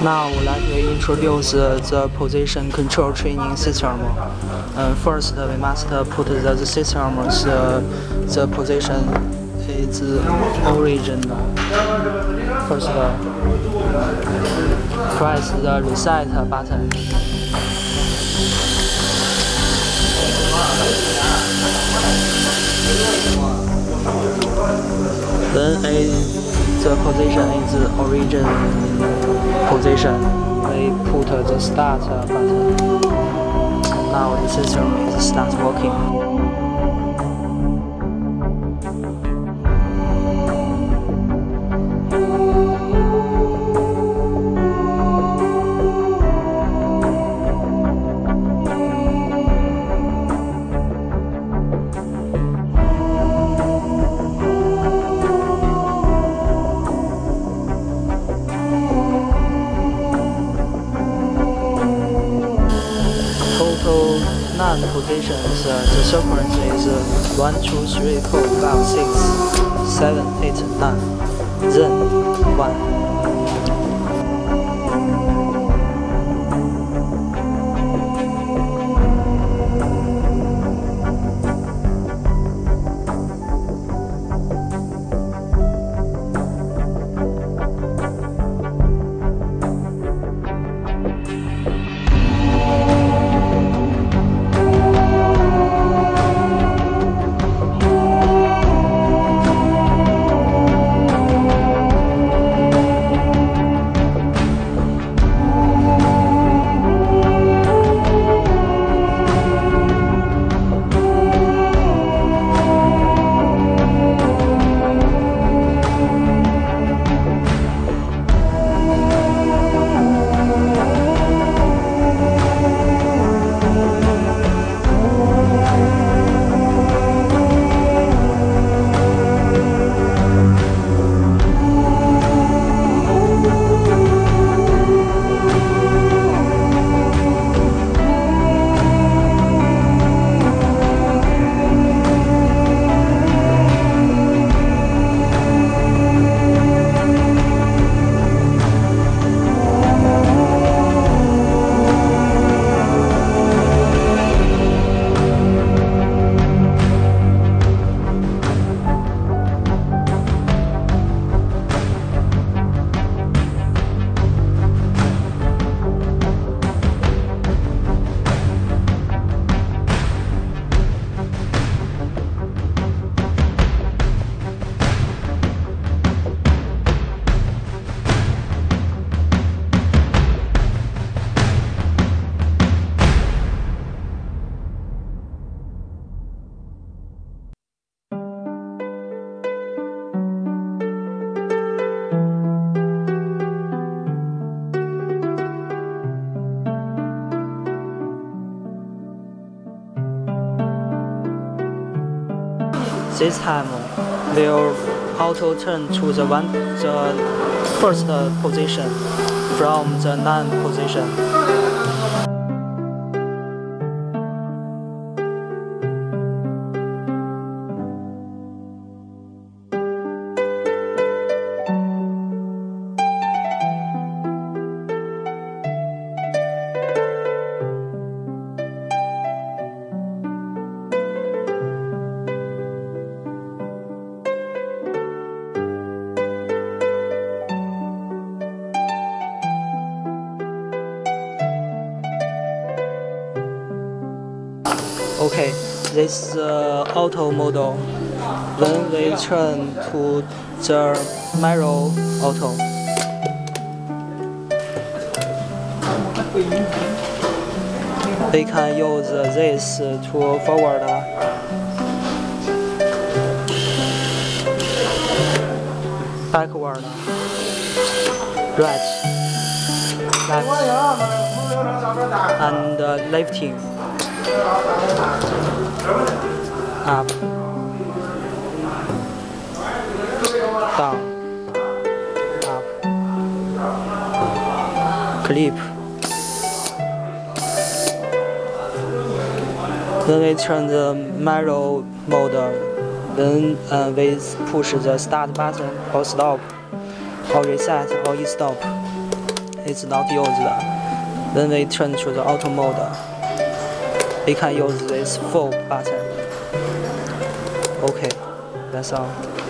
Now let me introduce the position control training system. Uh, first, we must put the, the system, the, the position is origin. First, press the reset button. Then a, the position is origin position. We put the start button. Now the system is start working. Positions. Uh, the sequence is uh, 1, 2, 3, 4, 5, 6, 7, 8, 9. Then 1. This time will auto turn to the one the first position from the nine position. Okay, this is auto model. Then we turn to the mirror auto. We can use this to forward, backward, right, left, and uh, lifting up, down, up, clip. Then we turn the mirror mode. Then uh, we push the start button or stop or reset or stop. it's not used. Then we turn to the auto mode. We can use this full button. Okay, that's all.